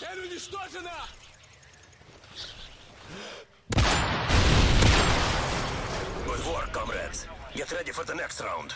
Цель уничтожена! Good work, comrades. Get ready for the next round.